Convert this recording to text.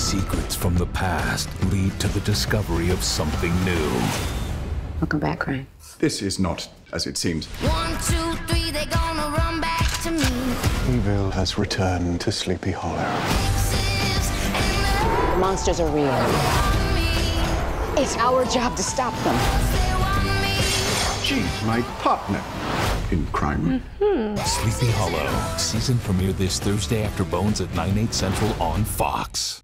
Secrets from the past lead to the discovery of something new. Welcome back, Crane. This is not as it seems. One, two, three, they're gonna run back to me. Evil has returned to Sleepy Hollow. The monsters are real. It's our job to stop them. She's my partner in crime. Mm-hmm. Sleepy Hollow. Season premiere this Thursday after Bones at 9, 8 central on Fox.